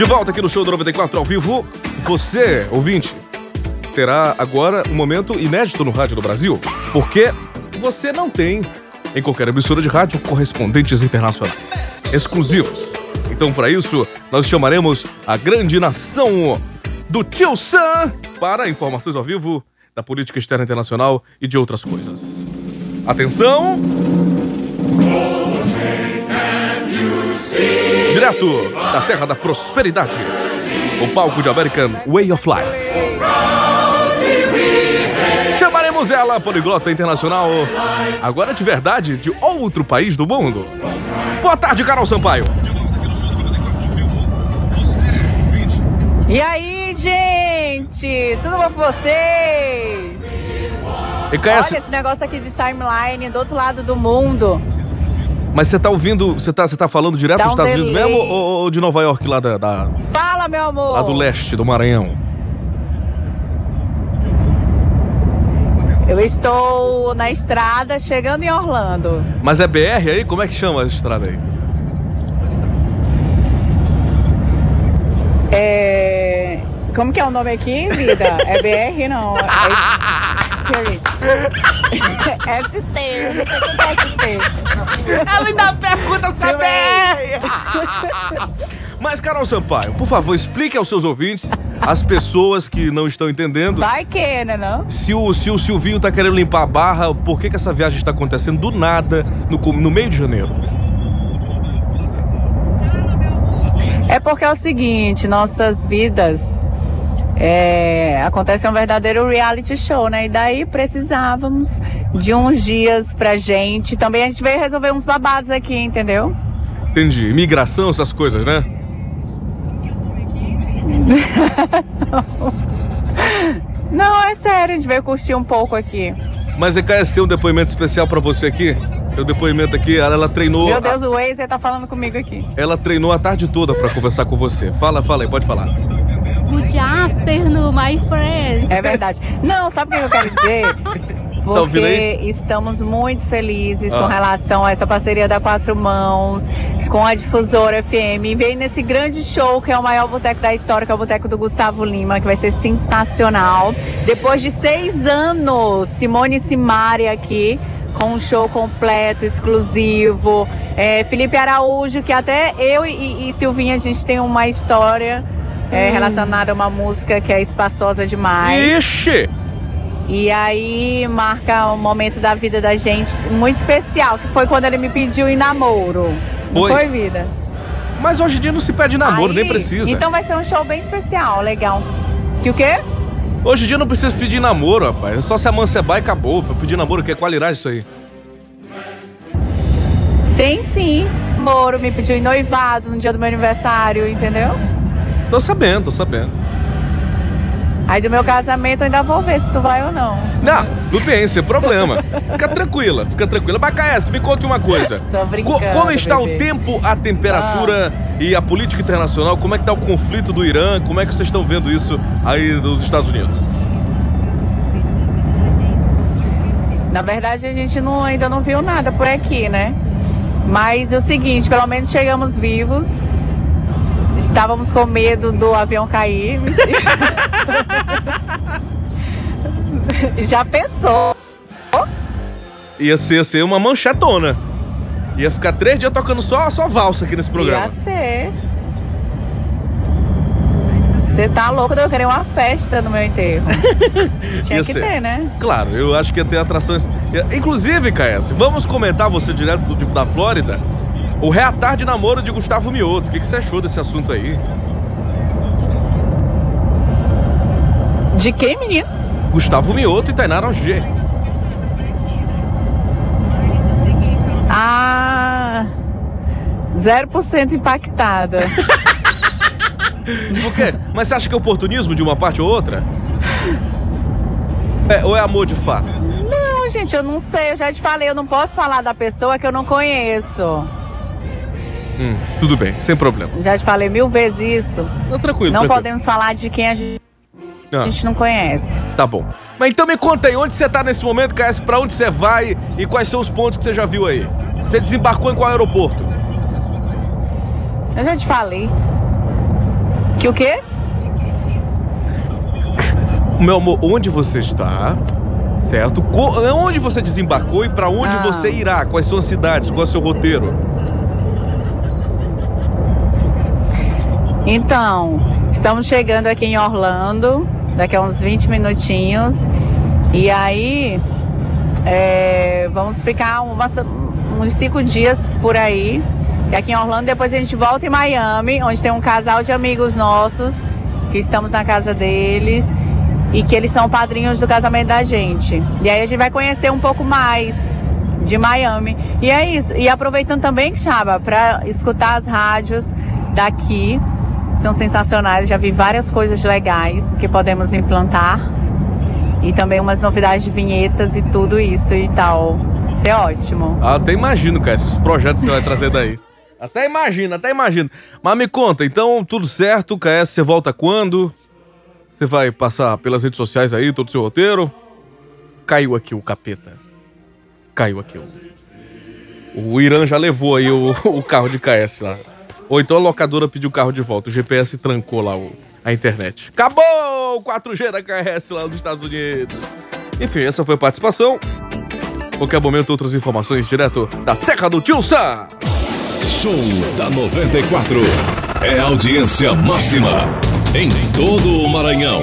De volta aqui no show do 94 ao vivo. Você, ouvinte, terá agora um momento inédito no Rádio do Brasil, porque você não tem em qualquer emissora de rádio correspondentes internacionais exclusivos. Então, para isso, nós chamaremos a grande nação do Tio Sam para informações ao vivo da política externa internacional e de outras coisas. Atenção! Direto da terra da prosperidade, o palco de American Way of Life. Chamaremos ela, poliglota internacional, agora de verdade, de outro país do mundo. Boa tarde, Carol Sampaio. E aí, gente? Tudo bom com vocês? Caia, Olha esse negócio aqui de timeline do outro lado do mundo. Mas você tá ouvindo, você tá, você tá falando direto Dá dos um Estados Unidos delay. mesmo ou, ou de Nova York, lá, da, da- Fala, meu amor. lá do leste, do Maranhão? Eu estou na estrada chegando em Orlando. Mas é BR aí? Como é que chama essa estrada aí? É... Como que é o nome aqui, vida? É BR, não. É Spirit. ST, eu não sei o que é ST. Ela ainda pergunta se é Mas, Carol Sampaio, por favor, explique aos seus ouvintes, às pessoas que não estão entendendo, Vai que, né não? se o, se o Silvinho tá querendo limpar a barra, por que, que essa viagem está acontecendo do nada, no, no meio de janeiro? É porque é o seguinte, nossas vidas é, acontece um verdadeiro reality show, né? E daí precisávamos de uns dias pra gente. Também a gente veio resolver uns babados aqui, entendeu? Entendi. Imigração, essas coisas, né? Não, é sério, a gente veio curtir um pouco aqui. Mas, EKS, tem um depoimento especial pra você aqui. Tem um depoimento aqui, ela, ela treinou. Meu Deus, o Waze tá falando comigo aqui. Ela treinou a tarde toda pra conversar com você. Fala, fala aí, pode falar. Good afternoon, my friend. É verdade. Não, sabe o que eu quero dizer? ouvindo Porque estamos muito felizes Ah. com relação a essa parceria da Quatro Mãos, com a Difusora FM. E veio nesse grande show que é o maior boteco da história, que é o boteco do Gustavo Lima, que vai ser sensacional. Depois de seis anos, Simone Simari aqui. Com um show completo, exclusivo. É, Felipe Araújo, que até eu e, e Silvinha, a gente tem uma história é, relacionada a uma música que é espaçosa demais. Ixi! E aí marca um momento da vida da gente muito especial, que foi quando ele me pediu em namoro. Não Foi? foi, vida? Mas hoje em dia não se pede namoro, Aí- nem precisa. Então vai ser um show bem especial, legal. Que o quê? Hoje em dia não precisa pedir namoro, rapaz. É só se amancebar e acabou. Pra pedir namoro, que é qualidade isso aí. Tem sim. Moro me pediu em noivado no dia do meu aniversário, entendeu? Tô sabendo, tô sabendo. Aí do meu casamento eu ainda vou ver se tu vai ou não. Não, tudo bem, sem problema. Fica tranquila, fica tranquila. Bacaes, me conte uma coisa. Tô brincando, Co- como está o bebê. tempo, a temperatura e a política internacional? Como é que tá o conflito do Irã? Como é que vocês estão vendo isso aí dos Estados Unidos? Na verdade, a gente não- ainda não viu nada por aqui, né? Mas é o seguinte, pelo menos chegamos vivos. Estávamos com medo do avião cair. Já pensou? Ia ser, ia ser uma manchetona. Ia ficar três dias tocando só, só valsa aqui nesse programa. Ia ser. Você tá louco de eu querer uma festa no meu enterro. Tinha Ia que ser. ter, né? Claro, eu acho que ia ter atrações. Inclusive, KS, vamos comentar você direto do- da Flórida. O reatar de namoro de Gustavo Mioto. O que, você achou desse assunto aí? De quem, menino? Gustavo Mioto e Tainara G. Ah. 0% impactada. Por quê? Mas você acha que é oportunismo de uma parte ou outra? É, ou é amor de fato? Não, gente, eu não sei. Eu já te falei, eu não posso falar da pessoa que eu não conheço. Hum, tudo bem, sem problema. Já te falei mil vezes isso. Não, tranquilo, Não tranquilo. podemos falar de quem a gente, Ah, a gente não conhece. tá bom. Mas então me conta aí, onde você tá nesse momento, KS? Pra onde você vai e quais são os pontos que você já viu aí? Você desembarcou em qual aeroporto? Eu já te falei. Que o quê? Meu amor, onde você está? Certo? Co- Onde você desembarcou e pra onde Ah. você irá? Quais são as cidades? Qual é o seu roteiro? Então, estamos chegando aqui em Orlando, daqui a uns 20 minutinhos. E aí, é, vamos ficar umas- uns cinco dias por aí. E aqui em Orlando, depois a gente volta em Miami, onde tem um casal de amigos nossos, que estamos na casa deles. E que eles são padrinhos do casamento da gente. E aí a gente vai conhecer um pouco mais de Miami. E é isso. E aproveitando também, Chaba, para escutar as rádios daqui. São sensacionais. Já vi várias coisas legais que podemos implantar. E também umas novidades de vinhetas e tudo isso e tal. Isso é ótimo. Até imagino, cara, esses projetos que você vai trazer daí. Até imagino, até imagino. Mas me conta, então, tudo certo? KS, você volta quando? Você vai passar pelas redes sociais aí, todo o seu roteiro? Caiu aqui o capeta. Caiu aqui o. O Irã já levou aí o, o carro de KS lá. Ou então a locadora pediu o carro de volta. O GPS trancou lá o, a internet. Acabou o 4G da KS lá nos Estados Unidos. Enfim, essa foi a participação. Qualquer momento, outras informações direto da terra do Tio Sam. Show da 94. É audiência máxima em todo o Maranhão.